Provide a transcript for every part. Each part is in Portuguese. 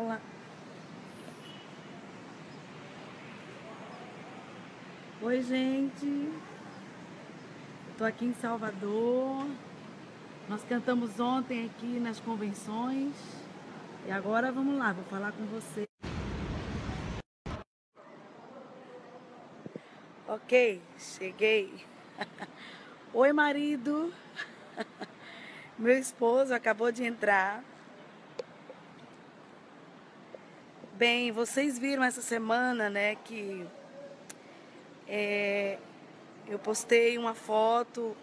Olá. Oi, gente. Estou aqui em Salvador. Nós cantamos ontem aqui nas convenções. E agora vamos lá, vou falar com você. Ok, cheguei. Oi, marido. Meu esposo acabou de entrar. Bem, vocês viram essa semana, né, que é, eu postei uma foto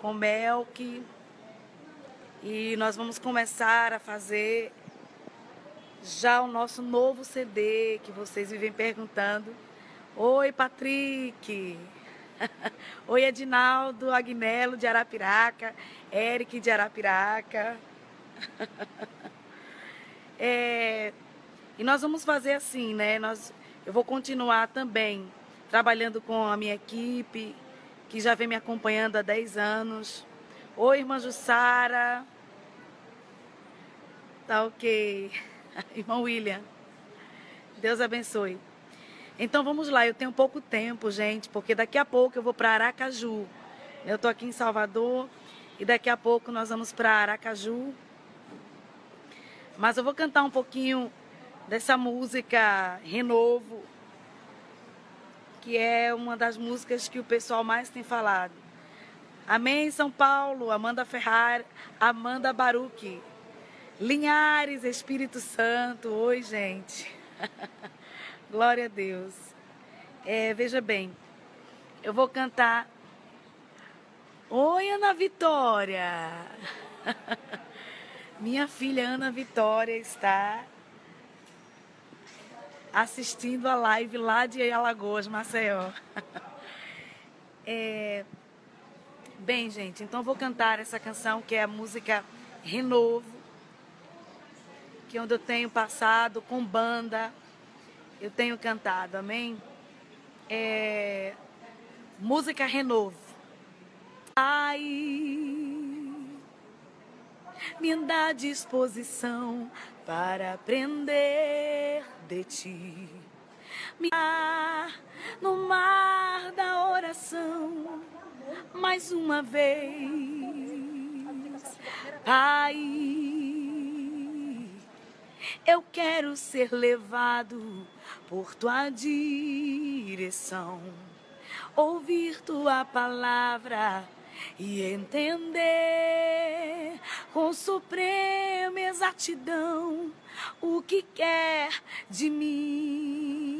com Melk e nós vamos começar a fazer já o nosso novo CD que vocês vivem perguntando. Oi, Patrick! Oi, Edinaldo Agnello de Arapiraca, Eric de Arapiraca. é, e nós vamos fazer assim, né? Nós, eu vou continuar também trabalhando com a minha equipe, que já vem me acompanhando há 10 anos. Oi, irmã Jussara. Tá ok. Irmão William. Deus abençoe. Então vamos lá, eu tenho pouco tempo, gente, porque daqui a pouco eu vou para Aracaju. Eu estou aqui em Salvador e daqui a pouco nós vamos para Aracaju. Mas eu vou cantar um pouquinho dessa música Renovo, que é uma das músicas que o pessoal mais tem falado. Amém, São Paulo, Amanda Ferrari, Amanda Baruque, Linhares, Espírito Santo. Oi, gente. Glória a Deus. É, veja bem, eu vou cantar. Oi, Ana Vitória. Minha filha Ana Vitória está assistindo a live lá de Alagoas, Maceió. É... Bem, gente, então vou cantar essa canção que é a música Renovo, que é onde eu tenho passado com banda, eu tenho cantado, amém? É... Música Renovo. Ai, me dá disposição para aprender de ti. Me no mar da oração, mais uma vez. Pai, eu quero ser levado por tua direção, ouvir tua palavra e entender com suprema exatidão o que quer de mim.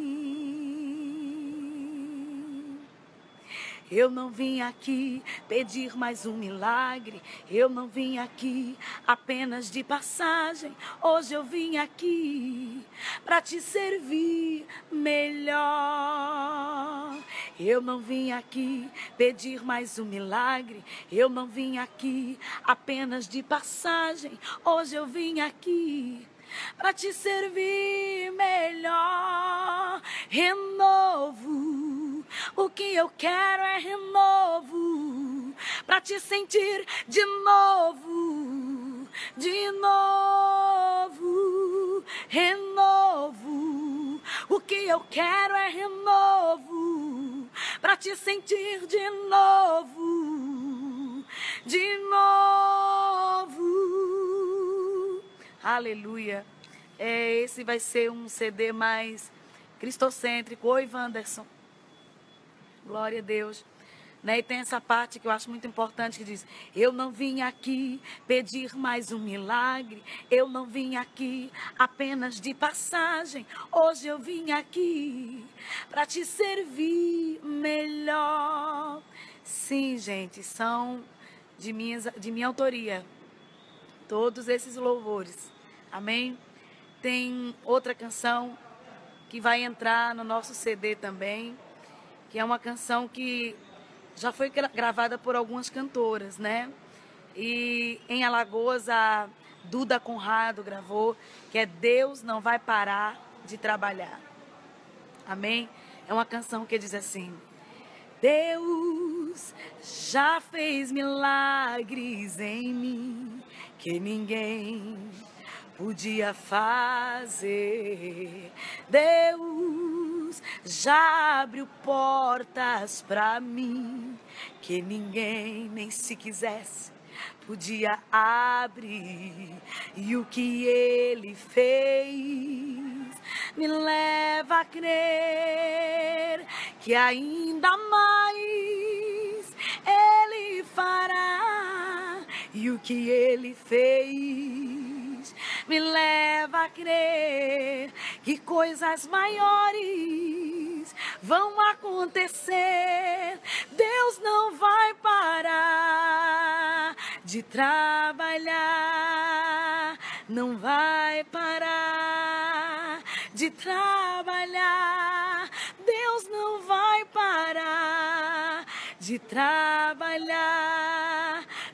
Eu não vim aqui pedir mais um milagre. Eu não vim aqui apenas de passagem. Hoje eu vim aqui para te servir melhor. Eu não vim aqui pedir mais um milagre. Eu não vim aqui apenas de passagem. Hoje eu vim aqui para te servir melhor. Renovo o que eu quero é renovo, para te sentir de novo, de novo, renovo. O que eu quero é renovo, para te sentir de novo, de novo. Aleluia. É, esse vai ser um CD mais cristocêntrico. Oi, Wanderson. Glória a Deus. Né? E tem essa parte que eu acho muito importante que diz: Eu não vim aqui pedir mais um milagre, eu não vim aqui apenas de passagem. Hoje eu vim aqui para te servir melhor. Sim, gente, são de minha, de minha autoria. Todos esses louvores. Amém? Tem outra canção que vai entrar no nosso CD também que é uma canção que já foi gravada por algumas cantoras, né? E em Alagoas a Duda Conrado gravou, que é Deus não vai parar de trabalhar. Amém? É uma canção que diz assim: Deus já fez milagres em mim que ninguém podia fazer. Deus já abriu portas para mim que ninguém nem se quisesse podia abrir. E o que ele fez me leva a crer que ainda mais ele fará. E o que ele fez me leva a crer que coisas maiores vão acontecer. Deus não vai parar de trabalhar, não vai parar de trabalhar. Deus não vai parar de trabalhar,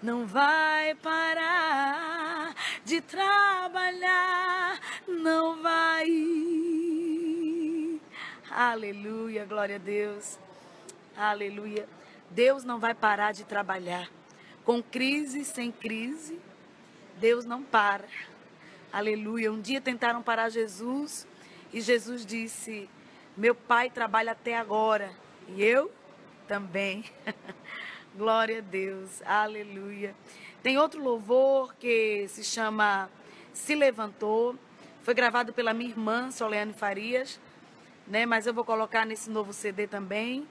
não vai parar de trabalhar, não vai. Aleluia, glória a Deus. Aleluia. Deus não vai parar de trabalhar. Com crise, sem crise, Deus não para. Aleluia. Um dia tentaram parar Jesus e Jesus disse: Meu pai trabalha até agora e eu também. Glória a Deus. Aleluia. Tem outro louvor que se chama Se Levantou. Foi gravado pela minha irmã, Soleane Farias, né? Mas eu vou colocar nesse novo CD também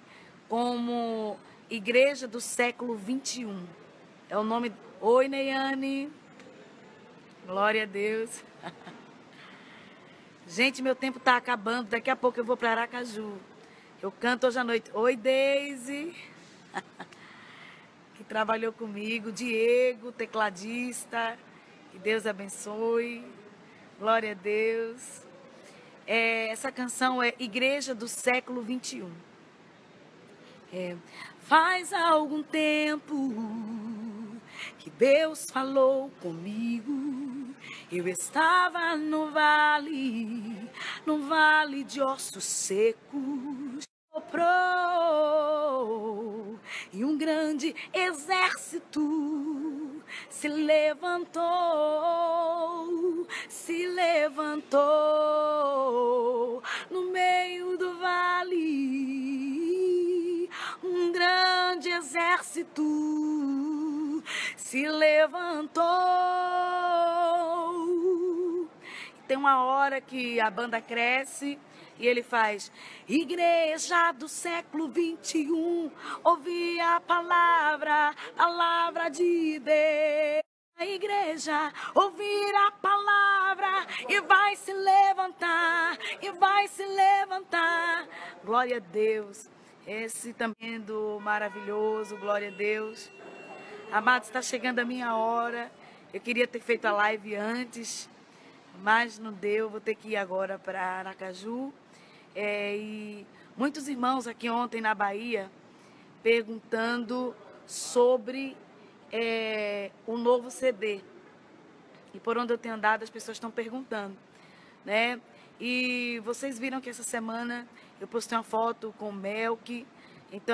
como Igreja do século 21. É o nome. Oi, Neiane. Glória a Deus. Gente, meu tempo está acabando. Daqui a pouco eu vou para Aracaju. Eu canto hoje à noite. Oi, Deise. que trabalhou comigo. Diego, tecladista. Que Deus abençoe. Glória a Deus. É, essa canção é Igreja do século 21. É, faz algum tempo que Deus falou comigo. Eu estava no vale, no vale de ossos secos. Soprou e um grande exército se levantou, se levantou no meio do vale. Um grande exército se levantou. Tem uma hora que a banda cresce e ele faz: Igreja do século 21, ouvi a palavra, palavra de Deus. A igreja ouvir a palavra e vai se levantar, e vai se levantar. Glória a Deus. Esse também do maravilhoso, glória a Deus. Amados, está chegando a minha hora. Eu queria ter feito a live antes, mas não deu. Vou ter que ir agora para Aracaju. É, e muitos irmãos aqui ontem na Bahia perguntando sobre é, o novo CD. E por onde eu tenho andado, as pessoas estão perguntando, né? E vocês viram que essa semana eu postei uma foto com o Melk. Então,